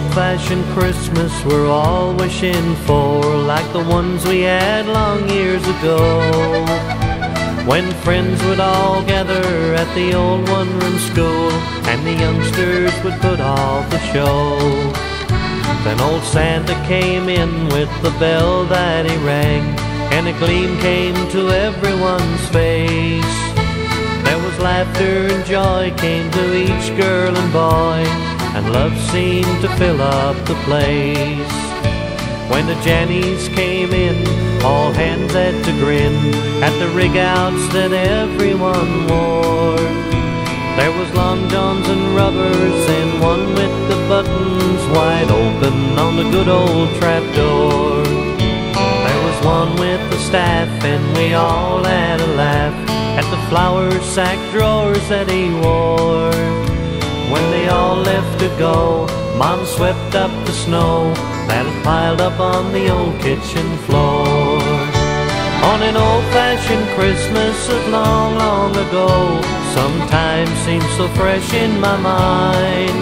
old-fashioned Christmas we're all wishing for, like the ones we had long years ago. When friends would all gather at the old one-room school, and the youngsters would put off the show. Then old Santa came in with the bell that he rang, and a gleam came to everyone's face. There was laughter and joy came to each girl and boy, and love seemed to fill up the place. When the Jannies came in, all hands had to grin at the rig outs that everyone wore. There was long johns and rubbers, and one with the buttons wide open on the good old trap door. There was one with the staff, and we all had a laugh at the flour sack drawers that he wore. When they all left to go, Mom swept up the snow that had piled up on the old kitchen floor. On an old-fashioned Christmas of long, long ago, sometimes seems so fresh in my mind.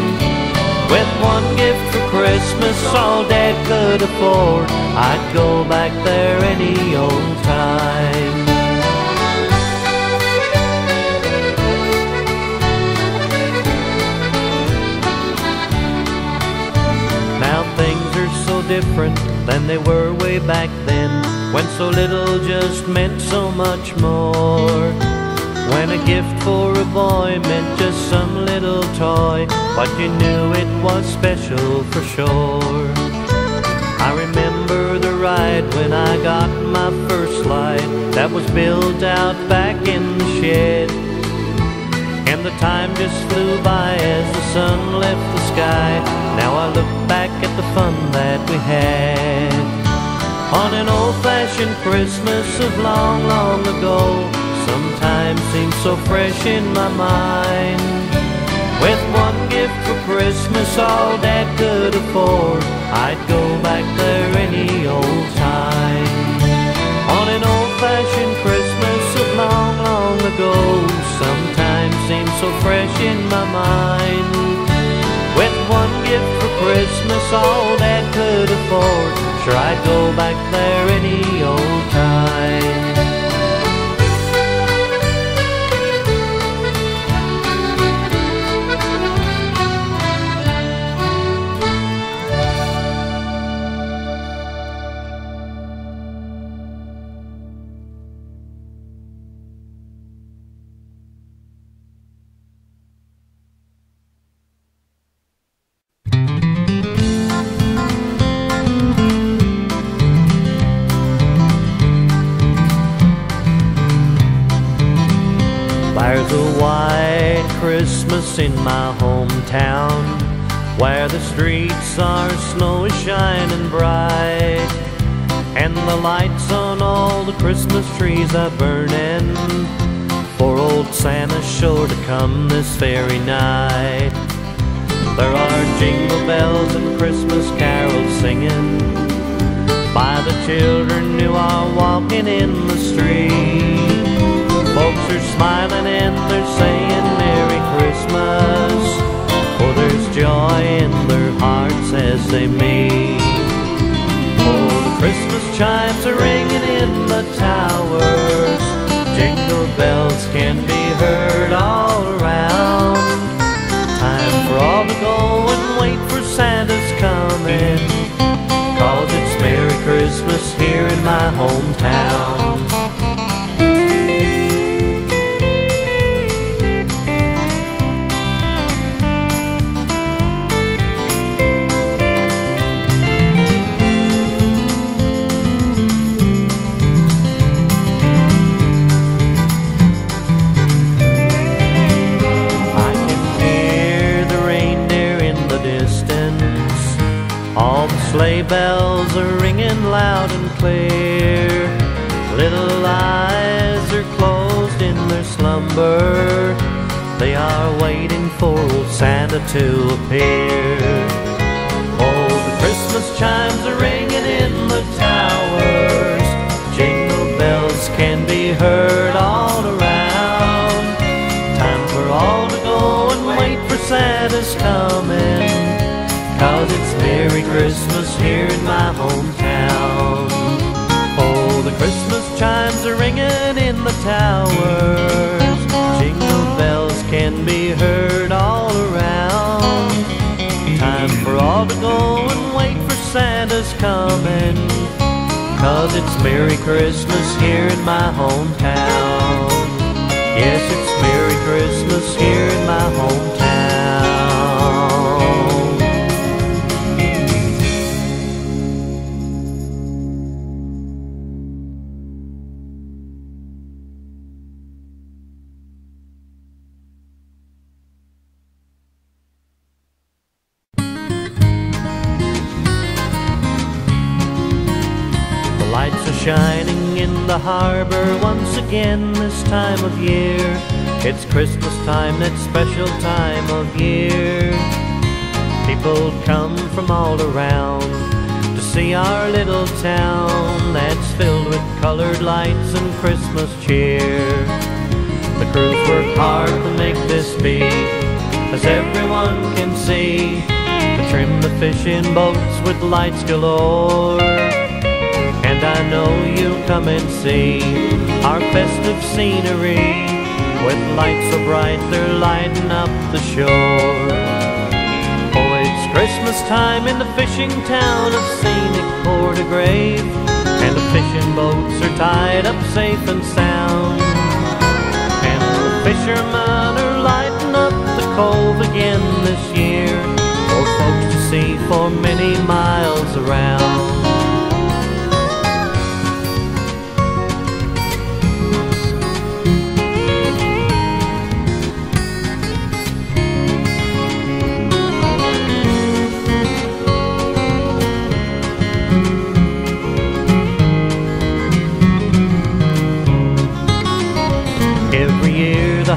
With one gift for Christmas, all Dad could afford, I'd go back there any old time. Different than they were way back then, when so little just meant so much more. When a gift for a boy meant just some little toy, but you knew it was special for sure. I remember the ride when I got my first slide that was built out back in the shed. And the time just flew by as the sun left the sky. Now I look back at the fun that we had. On an old-fashioned Christmas of long, long ago, sometimes seems so fresh in my mind. With one gift for Christmas, all Dad could afford, I'd go back there any old time. On an old-fashioned Christmas of long, long ago, sometimes seems so fresh in my mind. Christmas, all Dad could afford, sure I'd go back there any old time. There's a white Christmas in my hometown where the streets are snowy shining bright and the lights on all the Christmas trees are burning for old Santa sure to come this very night. There are jingle bells and Christmas carols singing by the children who are walking in the street. Folks are smiling and they're saying Merry Christmas, for there's joy in their hearts as they meet. Oh, the Christmas chimes are ringing in the towers, jingle bells can be heard all around. Time for all to go and wait for Santa's coming, cause it's Merry Christmas here in my hometown. Bells are ringing loud and clear. Little eyes are closed in their slumber. They are waiting for old Santa to appear. Oh, the Christmas chimes are ringing in the towers. Jingle bells can be heard all around. Time for all to go and wait for Santa's coming. Cause it's Merry Christmas here in my hometown. Oh, the Christmas chimes are ringing in the towers. Jingle bells can be heard all around. Time for all to go and wait for Santa's coming. Cause it's Merry Christmas here in my hometown. Yes, it's Merry Christmas here in my hometown. Harbor once again this time of year. It's Christmas time, that special time of year. People come from all around to see our little town that's filled with colored lights and Christmas cheer. The crews work hard to make this be, as everyone can see. To trim the fishing boats with lights galore. Come and see our festive scenery with lights so bright they're lighting up the shore. Oh, it's Christmas time in the fishing town of scenic Port Grave, and the fishing boats are tied up safe and sound. And the fishermen are lighting up the cove again this year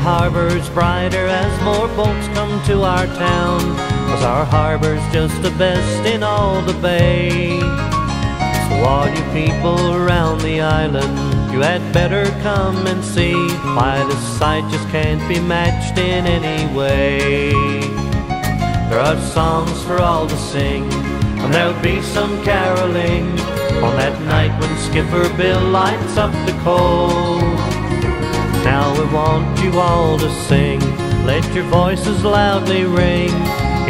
harbor's brighter as more boats come to our town. Cause our harbor's just the best in all the bay. So all you people around the island, you had better come and see why this sight just can't be matched in any way. There are songs for all to sing, and there'll be some caroling on that night when Skipper Bill lights up the cove. Now we want you all to sing, let your voices loudly ring,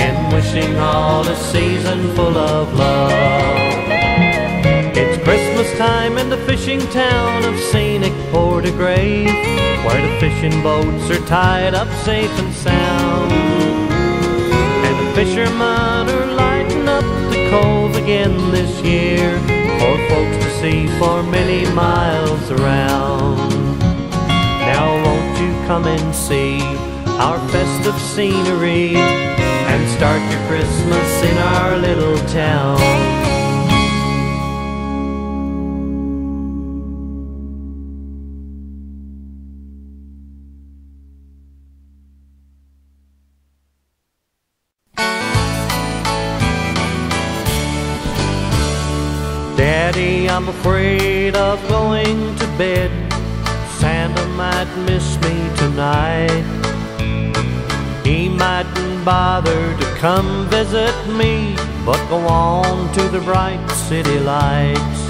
and wishing all a season full of love. It's Christmas time in the fishing town of scenic Port Grave, where the fishing boats are tied up safe and sound. And the fishermen are lighting up the cove again this year, for folks to see for many miles around. Come and see our festive scenery and start your Christmas in our little town? Daddy, I'm afraid miss me tonight. He mightn't bother to come visit me, but go on to the bright city lights.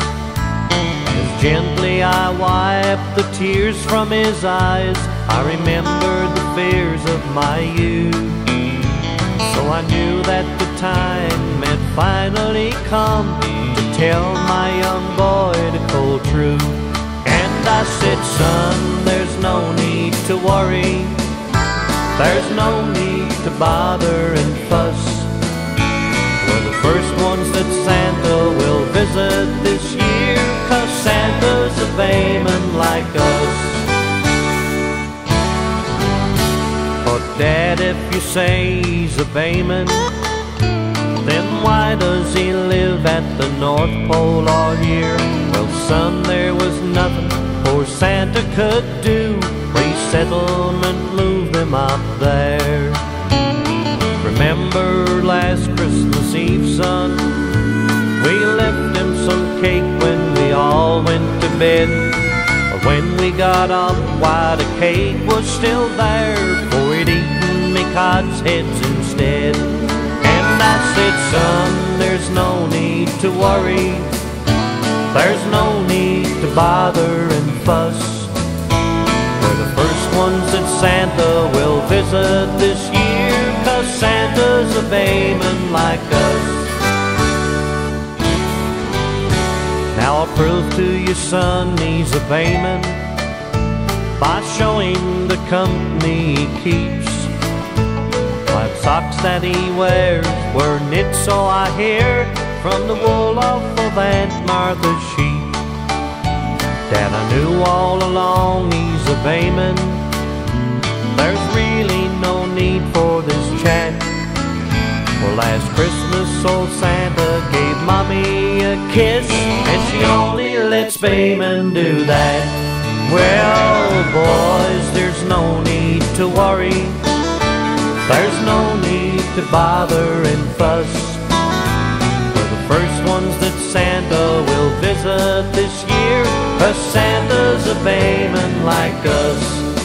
As gently I wipe the tears from his eyes, I remember the fears of my youth. So I knew that the time had finally come to tell my young boy the cold truth. And I said, son, there's no need to worry. There's no need to bother and fuss. We're the first ones that Santa will visit this year, cause Santa's a bayman like us. But Dad, if you say he's a bayman, then why does he live at the North Pole all year? Well, son, there was nothing Santa could do. Resettlement moved them up there. Remember last Christmas Eve, son? We left him some cake when we all went to bed. But when we got up, why the cake was still there, for he'd eaten me cod's heads instead. And I said, son, there's no need to worry. There's no need to bother and fuss. We're the first ones that Santa will visit this year, cause Santa's a bayman like us. Now I'll prove to you, son, he's a bayman by showing the company he keeps. Black socks that he wears were knit, so I hear, from the wool off of Aunt Martha's sheep. Dad, I knew all along he's a bayman. There's really no need for this chat. Well, last Christmas, old Santa gave Mommy a kiss, and she only lets baymen do that. Well, boys, there's no need to worry. There's no need to bother and fuss. We're the first ones that Santa will visit Santa's a bayman like us.